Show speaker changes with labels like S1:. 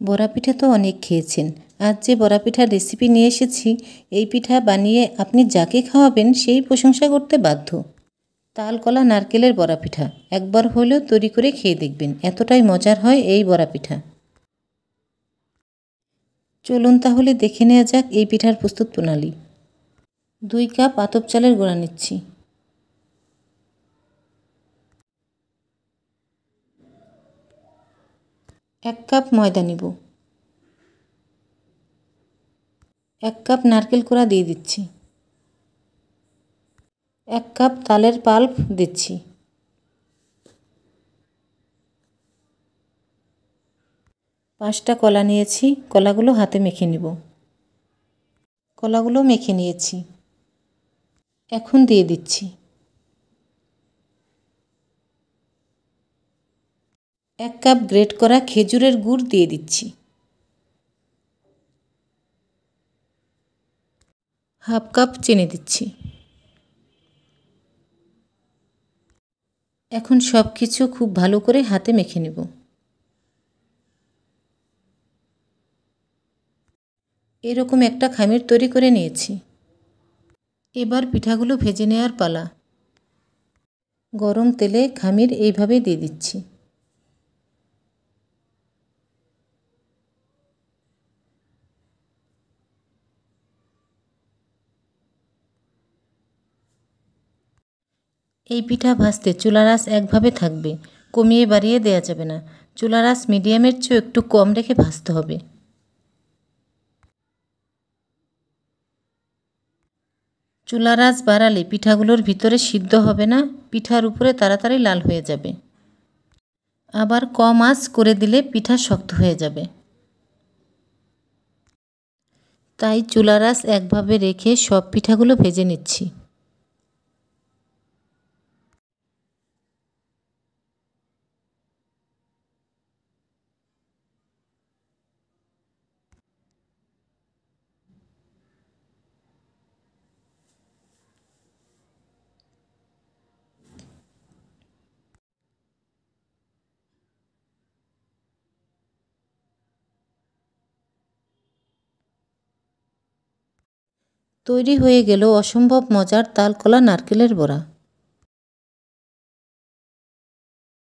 S1: বড়া পিঠা তো অনেক খেয়েছেন। আজ যে বড়া পিঠার রেসিপি নিয়ে এসেছি, এই পিঠা বানিয়ে আপনি যাকে খাওয়াবেন সেই প্রশংসা করতে বাধ্য। তাল, কলা, নারকেলের বড়া পিঠা একবার হলেও তৈরি করে খেয়ে দেখবেন, এতটাই মজার হয় এই বড়া পিঠা চলুন তাহলে দেখে নেওয়া যাক এই পিঠার প্রস্তুত প্রণালী। দুই কাপ আতপ চালের গোড়া নিচ্ছি। এক কাপ ময়দা নিব। এক কাপ নারকেল কোড়া দিয়ে দিচ্ছি। এক কাপ তালের পাল্প দিচ্ছি। পাঁচটা কলা নিয়েছি, কলাগুলো হাতে মেখে নিব। কলাগুলো মেখে নিয়েছি। এখন দিয়ে দিচ্ছি। এক কাপ গ্রেট করা খেজুরের গুড় দিয়ে দিচ্ছি। হাফ কাপ চিনি দিচ্ছি। এখন সব কিছু খুব ভালো করে হাতে মেখে নেব। এরকম একটা খামির তৈরি করে নিয়েছি। এবার পিঠাগুলো ভেজে নেওয়ার পালা। গরম তেলে খামির এইভাবে দিয়ে দিচ্ছি। এই পিঠা ভাজতে চুলার আঁচ একভাবে থাকবে, কমিয়ে বাড়িয়ে দেওয়া যাবে না। চুলার আঁচ মিডিয়ামের চেয়েও একটু কম রেখে ভাজতে হবে। চুলার আঁচ বাড়ালে পিঠাগুলোর ভিতরে সিদ্ধ হবে না, পিঠার উপরে তাড়াতাড়ি লাল হয়ে যাবে। আবার কম আঁচ করে দিলে পিঠা শক্ত হয়ে যাবে। তাই চুলার আঁচ একভাবে রেখে সব পিঠাগুলো ভেজে নিচ্ছি। তৈরি হয়ে গেল অসম্ভব মজার তালকলা নারকেলের বড়া।